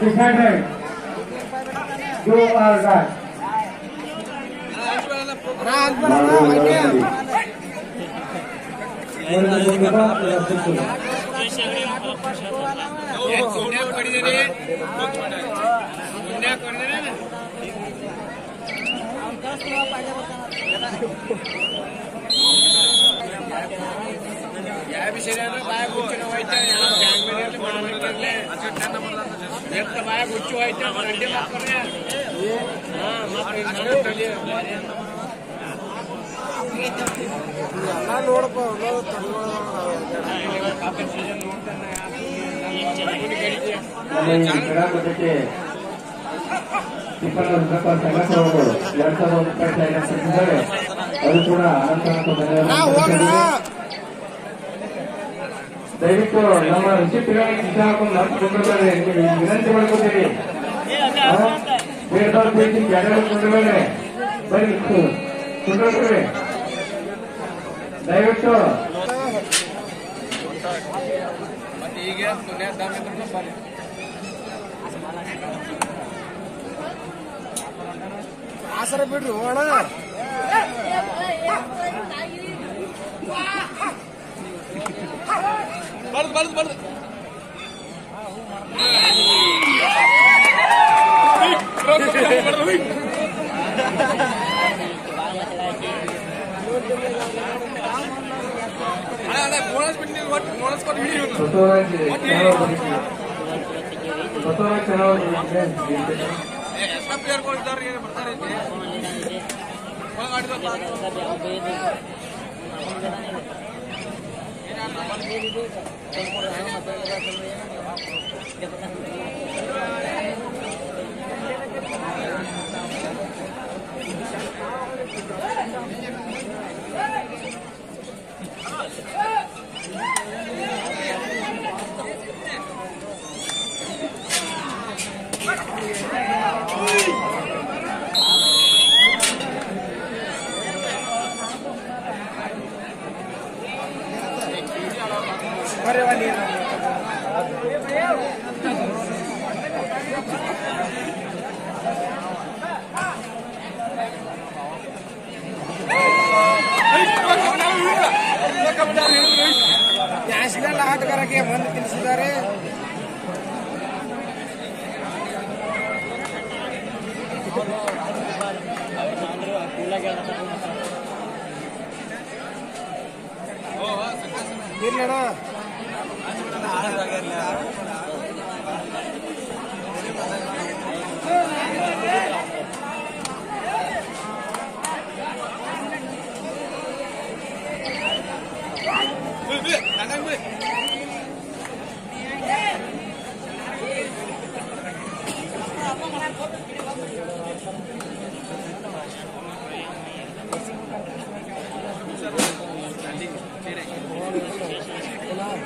decided do or die. या विषयानं काय गोष्टी व्हायच्या अंडे ನಮ್ಮ ಈ ಕ್ರೀಡಾಕೂಟಕ್ಕೆ ತಿಪ್ಪಣ್ಣ ರುದ್ರಪ್ಪ ಸಂಘಟನೆಗಳು ಎರಡ್ ಸಾವಿರ ರೂಪಾಯಿ ಅದು ಕೂಡ ಅನಂತರ ದಯವಿಟ್ಟು ನಮ್ಮ ರಿಸಿಪ್ಟ್ಗಳಿಗೆ ನಿಜ ಹಾಕೊಂಡು ಮಾಡ್ಕೊಂಡಿದ್ದಾರೆ ವಿನಂತಿ ಮಾಡ್ಕೊತೀವಿ ಬೇರೆ ಬೇರೆ ಜನರು ಕೊಂಡ್ರೆ ಬನ್ನಿ ಕೊಂಡ್ರೆ ದಯವಿಟ್ಟು ಈಗ ಆಸರ ಬಿಡ್ರಿ ಅಣ್ಣ ಬರ್ದು ಬರ್ದು ಬರ್ದು ಬೋನಸ್ ಬಿಟ್ಟು ಒಟ್ಟು ಬೋನಸ್ ಕೊಟ್ಟು ಹಿಡಿ ಇವ್ನು. ಬಸವರಾಜ್ ಚೆನ್ನಾಗಿ ಬರೀತೀವಿ. ಬಸವರಾಜ್ ಚೆನ್ನಾಗಿ ಬರೀತೀವಿ. ಏ, ಎಷ್ಟ ಪ್ಲೇಯರ್ ಕೊಡ್ತಾರ್ರಿ ಏನು ಬರ್ತಾರೆ Yeah. தெரியலடா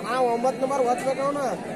ಅಣ್ಣ ಒಂಬತ್ತು ನಂಬರ್ ಓದ್ಬೇಕವಣ decided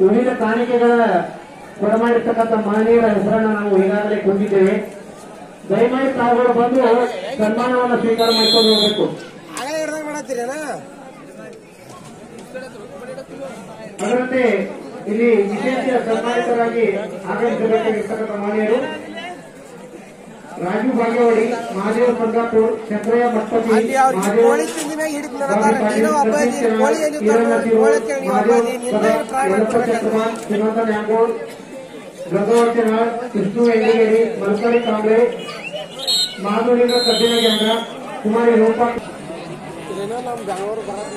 ವಿವಿಧ ಕಾಣಿಕೆಗಳ ಕೊಡಮಾಡಿರ್ತಕ್ಕಂಥ ಮಹನೀಯರ ಹೆಸರನ್ನ ನಾವು ಈಗಾಗಲೇ ಕುಂದಿದ್ದೇವೆ. ದಯಮಾಡಿ ತಾವುಗಳು ಬಂದು ಸನ್ಮಾನವನ್ನು ಸ್ವೀಕಾರ ಮಾಡಿಕೊಂಡು ಹೋಗಬೇಕು. ಅದರಂತೆ ಇಲ್ಲಿ ವಿಶೇಷ ಸನ್ಮಾನಿತರಾಗಿ ಆಗಮಿಸಬೇಕಾಗಿರ್ತಕ್ಕಂಥ ಮಹನೀಯರು. ರಾಜು ಬಾಗೇವಾಡಿ ಮಹಾದೇವ ಸಂಗಾಪುರ್ ಚಂದ್ರಯ್ಯ ಮಟ್ಟಪಿ ನೋಡತಾರ ಶ್ರೀಮಂತ ನ್ಯಾಂಗೋಡ್ ಗಂಗಾವರ್ಚನ ವಿಷ್ಣು ಎಂಡಿಗೇರಿ ಮಲ್ಕರಿ ಕಾಂಬ್ಳೆ ಮಾಧುಲಿಂಗ ಕಬ್ಬಿನ ಗ್ಯಾಂಗ ಕುಮಾರಿ ರೂಪಾ. ಇದೇನೋ ನಮ್ ಬೆಂಗಳೂರು ಬರಕ್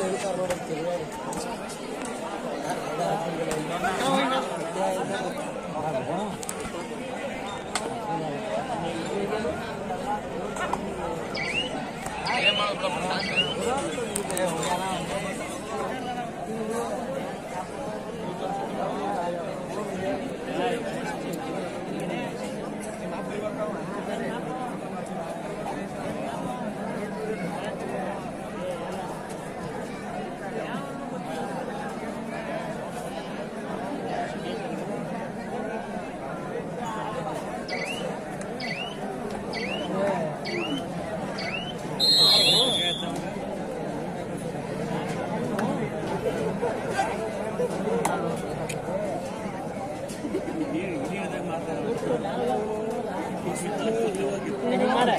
ನಿಮ್ಮಳ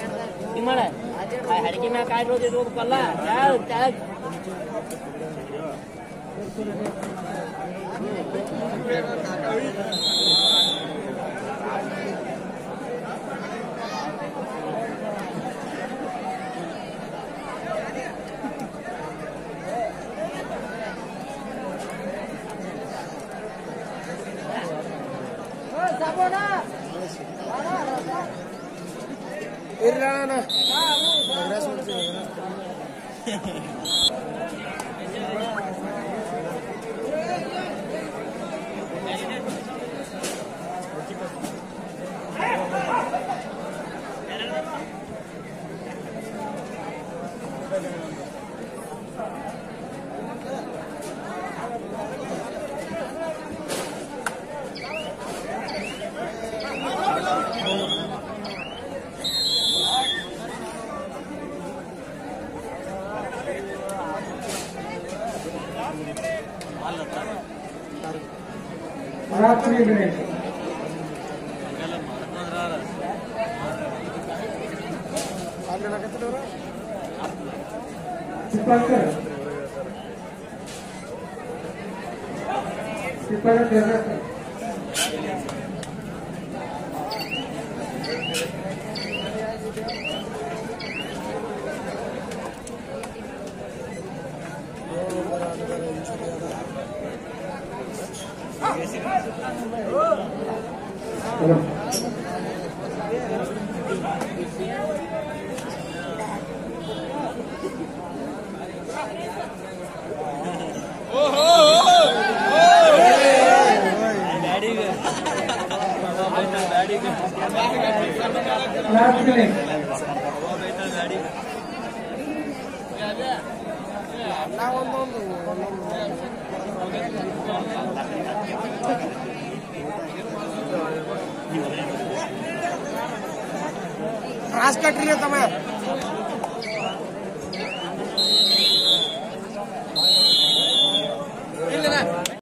ನಿಮ್ಮಳ ಅಡಿಕೆ ಮ್ಯಾಲ ಕಾಯಿ ರೋಜ್ ಇಟ್ಕೋಬೇಕಲ್ಲ ಯಾರು ಕೆಳಗ್ ಇರ್ಲಿ ಅಣ್ಣ ना ಗಣೇಶ್ ಅಲ್ಲಿ ಹೇಳಕತ್ತಿದವ್ರು ತಿಪ್ಪಕ್ಕರ್ ತಿಪ್ಪಕ್ಕ ಜಗತ್ ಹಲೋ ಲಾಸ್ಟ್ ಗಣೇಶ್ राज कट रही है तमें